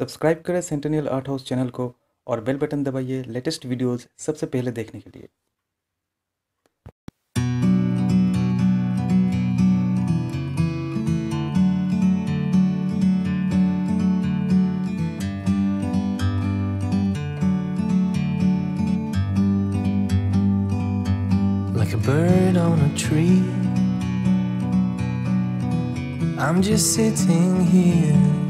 Subscribe करें centennial art house channel को और बेल बटन दबाइए लेटेस्ट वीडियोस सबसे पहले देखने के लिए like a bird on a tree. I'm just sitting here.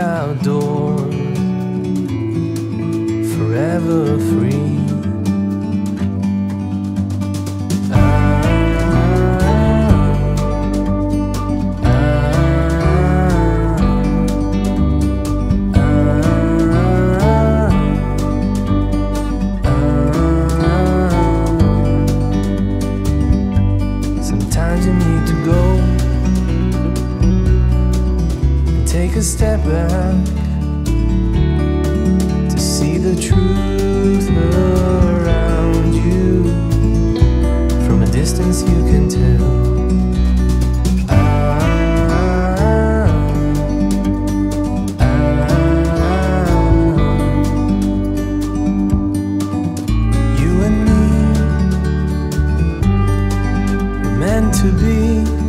outdoors, forever free. a step back to see the truth around you. From a distance, you can tell. Ah, ah, ah, you and me, meant to be